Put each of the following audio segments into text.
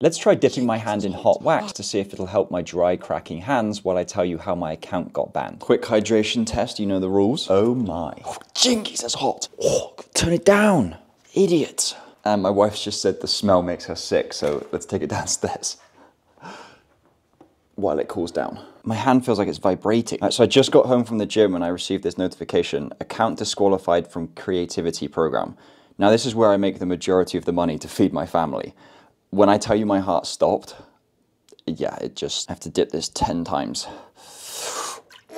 Let's try dipping my hand in hot wax to see if it'll help my dry, cracking hands while I tell you how my account got banned. Quick hydration test, you know the rules. Oh my. Oh, jinkies, that's hot. Oh, turn it down. Idiot. And my wife's just said the smell makes her sick, so let's take it downstairs while it cools down. My hand feels like it's vibrating. Right, so I just got home from the gym and I received this notification, account disqualified from creativity program. Now this is where I make the majority of the money to feed my family when I tell you my heart stopped, yeah, it just I have to dip this 10 times.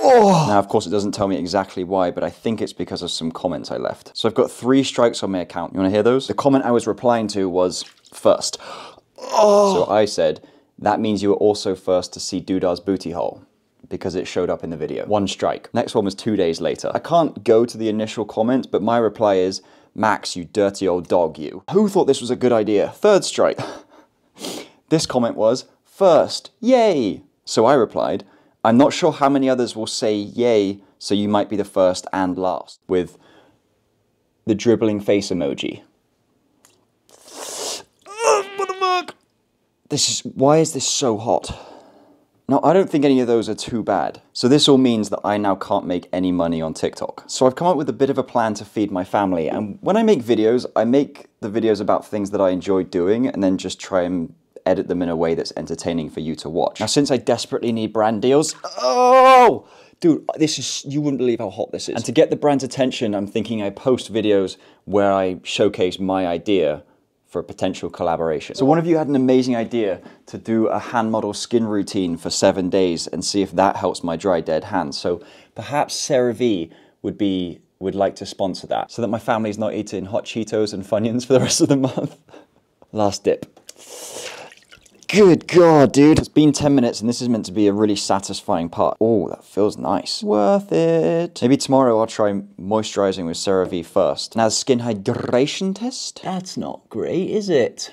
Now, of course, it doesn't tell me exactly why, but I think it's because of some comments I left. So I've got three strikes on my account. You want to hear those? The comment I was replying to was first. Oh. So I said, that means you were also first to see Duda's booty hole because it showed up in the video. One strike. Next one was two days later. I can't go to the initial comment, but my reply is, Max, you dirty old dog, you. Who thought this was a good idea? Third strike. this comment was, first, yay. So I replied, I'm not sure how many others will say yay, so you might be the first and last, with the dribbling face emoji. This is, why is this so hot? Now, I don't think any of those are too bad. So this all means that I now can't make any money on TikTok. So I've come up with a bit of a plan to feed my family. And when I make videos, I make the videos about things that I enjoy doing and then just try and edit them in a way that's entertaining for you to watch. Now, since I desperately need brand deals, oh, dude, this is, you wouldn't believe how hot this is. And to get the brand's attention, I'm thinking I post videos where I showcase my idea for a potential collaboration. So one of you had an amazing idea to do a hand model skin routine for seven days and see if that helps my dry dead hands. So perhaps CeraVe would be would like to sponsor that so that my family's not eating hot Cheetos and Funyuns for the rest of the month. Last dip. Good God, dude. It's been 10 minutes and this is meant to be a really satisfying part. Oh, that feels nice. Worth it. Maybe tomorrow I'll try moisturizing with CeraVe first. Now, skin hydration test? That's not great, is it?